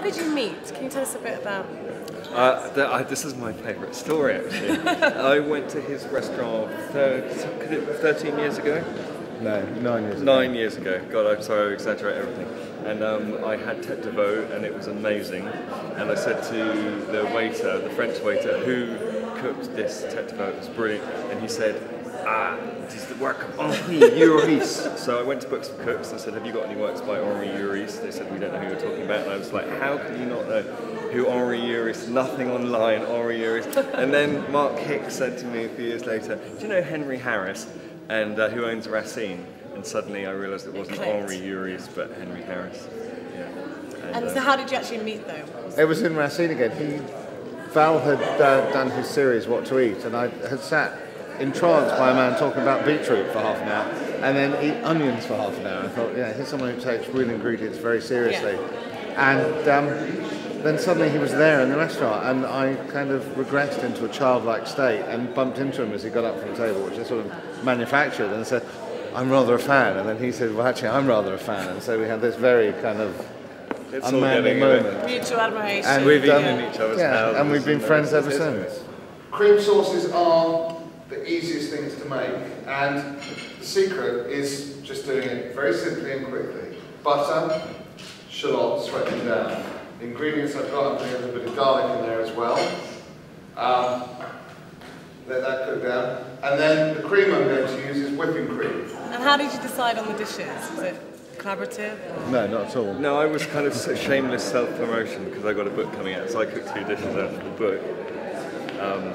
how did you meet? Can you tell us a bit about? Uh, the, I, this is my favourite story actually. I went to his restaurant thir- 13 years ago. No, nine years ago. Nine years ago. God, I'm sorry, I exaggerate everything. And um, I had tete de veau, and it was amazing. And I said to the waiter, the French waiter, who cooked this tete de veau, it was brilliant. And he said, ah, it is the work of Henri Uris. so I went to Books for Cooks and said, have you got any works by Henri Uris? They said, we don't know who you're talking about. And I was like, how can you not know who Henri Uris? Nothing online, Henri Uris. And then Mark Hix said to me a few years later, do you know Henry Harris? and uh, who owns Racine. And suddenly I realised it wasn't Henri Uris, but Henry Harris. Yeah. And, and uh, so, how did you actually meet, though? It was in Racine again. He, Val had uh, done his series What to Eat, and I had sat entranced by a man talking about beetroot for half an hour, and then eat onions for half an hour. I thought, yeah, here's someone who takes real ingredients very seriously. Yeah. And um, then suddenly he was there in the restaurant, and I kind of regressed into a childlike state and bumped into him as he got up from the table, which I sort of manufactured, and said, I'm rather a fan. And then he said, Well, actually, I'm rather a fan. And so we had this very kind of it's unmanly moment. Mutual admiration. And we've um, in each other's yeah, and we've been friends ever since. Cream sauces are the easiest things to make, and the secret is just doing it very simply and quickly. Butter, shallots, sweating down the ingredients I've got, I'm going to have a bit of garlic in there as well. Um, let that cook down. And then the cream I'm going to use is whipping cream. And how did you decide on the dishes? Was it collaborative? No, not at all. No, I was kind of shameless self-promotion because I got a book coming out, so I cooked two dishes out of the book. Um,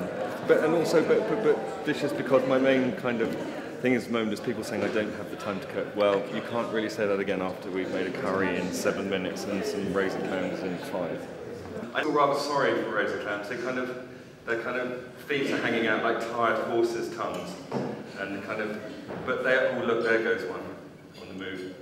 but and also, but, but, but dishes because my main kind of thing is, at the moment is people saying I don't have the time to cook. Well, you can't really say that again after we've made a curry in seven minutes and some razor clams in five. I feel rather sorry for razor clams. They kind of, their kind of feet are hanging out like tired horses' tongues, and kind of, but they oh look there goes one on the move.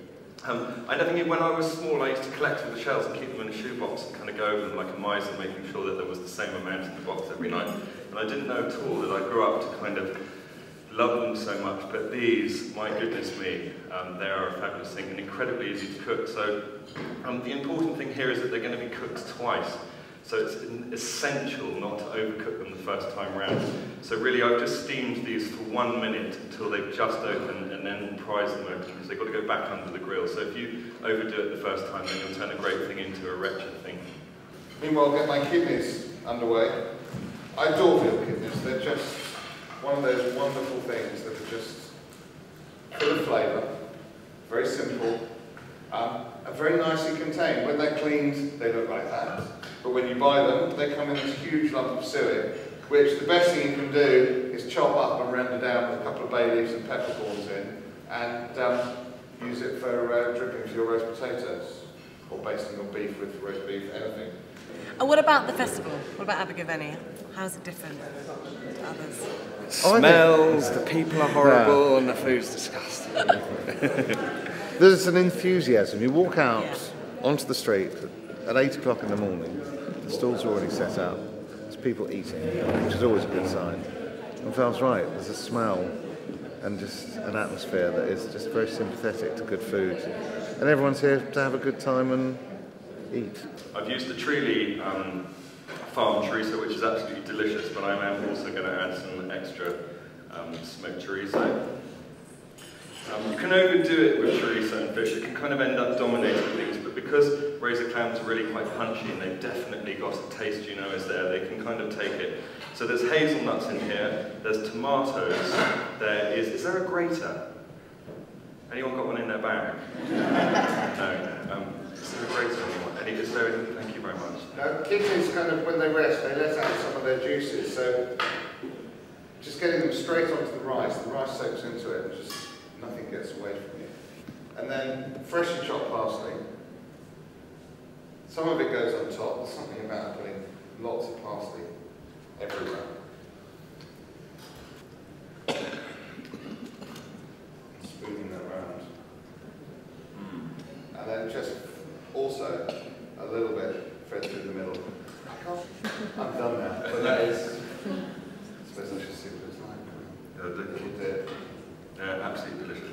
Um, I know think when I was small, I used to collect all the shells and keep them in a shoebox and kind of go over them like a miser, making sure that there was the same amount in the box every night. And I didn't know at all that I grew up to kind of love them so much. But these, my goodness me, um, they are a fabulous thing and incredibly easy to cook. So um, the important thing here is that they're going to be cooked twice. So it's essential not to overcook them the first time round. So really I've just steamed these for one minute until they've just opened and then prise them open because they've got to go back under the grill. So if you overdo it the first time then you'll turn a great thing into a wretched thing. Meanwhile, get my kidneys underway. I adore veal kidneys. They're just one of those wonderful things that are just full of flavour, very simple, um, and very nicely contained. When they're cleaned, they look like that. But when you buy them, they come in this huge lump of suet, which the best thing you can do is chop up and render down with a couple of bay leaves and peppercorns in, and um, use it for uh, dripping for your roast potatoes, or basting your beef with roast beef, anything. And what about the festival? What about Abergavenny? How's it different to others? smells, the people are horrible, yeah. and the food's disgusting. There's an enthusiasm. You walk out yeah. onto the street at 8 o'clock in the morning, the stalls are already set up, there's people eating, which is always a good sign. And Val's right, there's a smell and just an atmosphere that is just very sympathetic to good food. And everyone's here to have a good time and eat. I've used the Trealy um, farm chorizo, which is absolutely delicious, but I am also going to add some extra um, smoked chorizo. Um, you can overdo it with chorizo and fish, it can kind of end up dominating things, but because razor clams are really quite punchy and they've definitely got a taste you know is there, they can kind of take it. So there's hazelnuts in here, there's tomatoes, there is, is there a grater? Anyone got one in their bag? no. Um, is there a grater anyone? Any, is there, thank you very much. Now, kidneys kind of, when they rest, they let out some of their juices, so just getting them straight onto the rice, the rice soaks into it and just nothing gets away from you. And then freshly chopped parsley. Some of it goes on top, there's something about putting lots of parsley everywhere. Spooning that around. Mm. And then just also a little bit thread through the middle. I'm done now. But that is, I suppose I should see what it's like. Yeah, Yeah, absolutely delicious.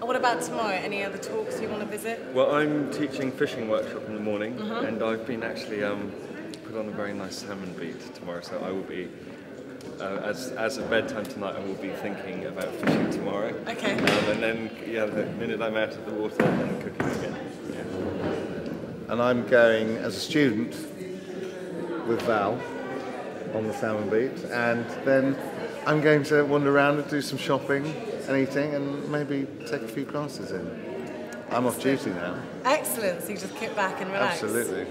And what about tomorrow? Any other talks you want to visit? Well, I'm teaching fishing workshop in the morning, and I've been actually um, put on a very nice salmon beat tomorrow, so I will be. Uh, as, as at bedtime tonight, I will be thinking about fishing tomorrow. Okay. Um, and then, yeah, the minute I'm out of the water, then cooking again. Yeah. And I'm going as a student with Val on the salmon beat, and then I'm going to wander around and do some shopping and eating, and maybe take a few classes in. I'm off duty now. Excellent. So you just kick back and relax. Absolutely.